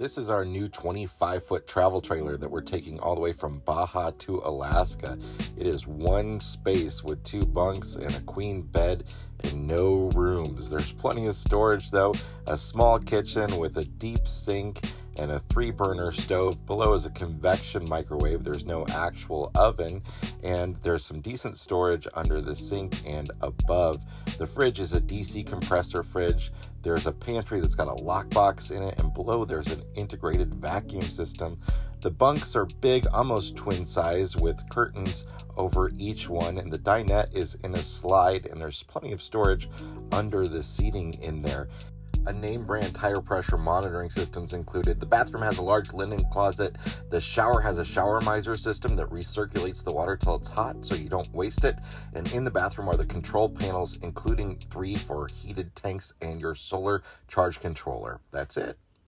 This is our new 25 foot travel trailer that we're taking all the way from Baja to Alaska. It is one space with two bunks and a queen bed and no rooms. There's plenty of storage though, a small kitchen with a deep sink and a three burner stove. Below is a convection microwave. There's no actual oven, and there's some decent storage under the sink and above. The fridge is a DC compressor fridge. There's a pantry that's got a lockbox in it, and below there's an integrated vacuum system. The bunks are big, almost twin size, with curtains over each one, and the dinette is in a slide, and there's plenty of storage under the seating in there a name brand tire pressure monitoring systems included. The bathroom has a large linen closet. The shower has a shower miser system that recirculates the water till it's hot so you don't waste it. And in the bathroom are the control panels, including three for heated tanks and your solar charge controller. That's it.